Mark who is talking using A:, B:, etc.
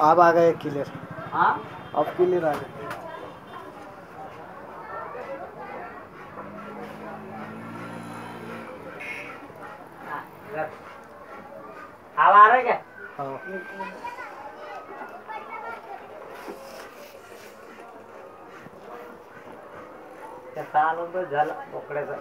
A: हाँ? हाँ. अब आ गए क्लियर
B: हाँ?
A: अब क्लियर आ गए.
B: अब आ रहा क्या?
A: हाँ.
B: साल तो झालं बोकड्याचं